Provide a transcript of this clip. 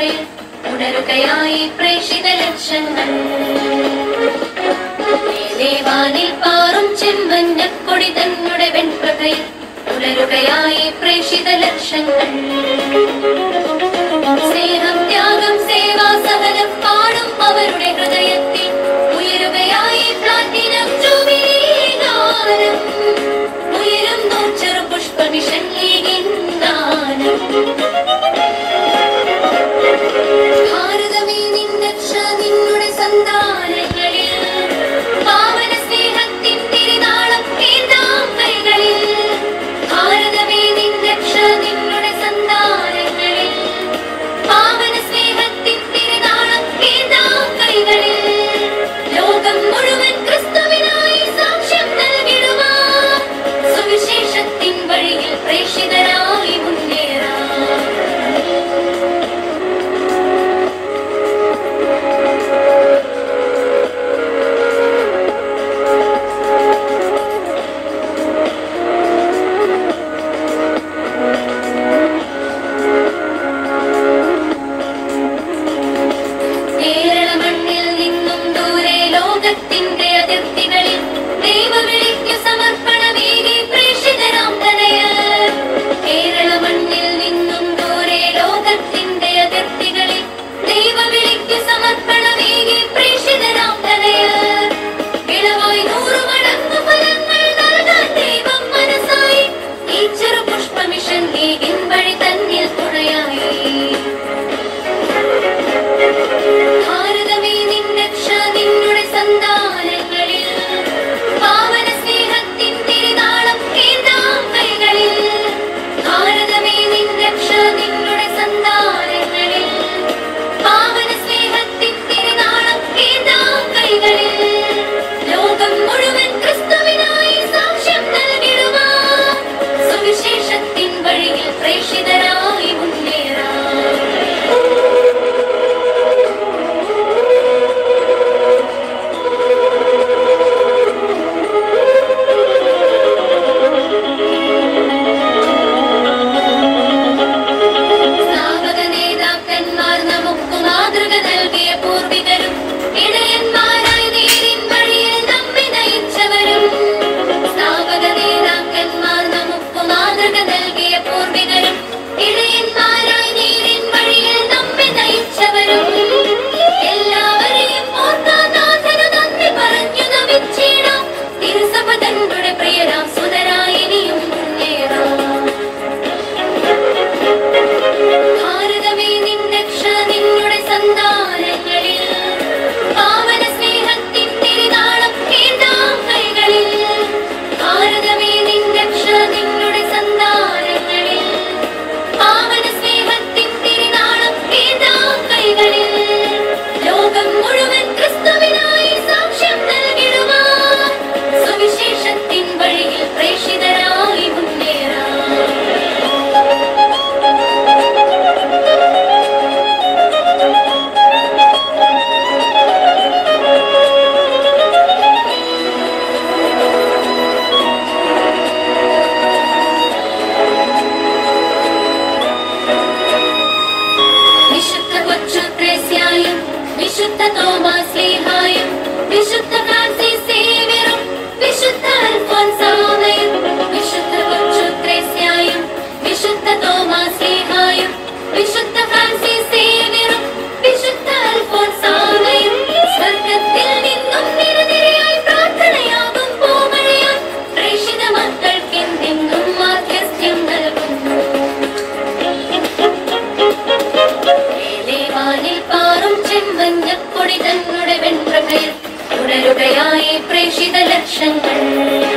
ഉണരുകയും ഉണരുകയായി പ്രേക്ഷിത ലക്ഷങ്ങൾ. വാനിൽ പാറും ചെമ്മഞ്ഞ കൊടി തന്നുടെ വെൺപ്രകയിൽ ഉണരുകയായി പ്രേക്ഷിത ലക്ഷങ്ങൾ. ततो मा स्नेहाय विशुद्ध Shankar.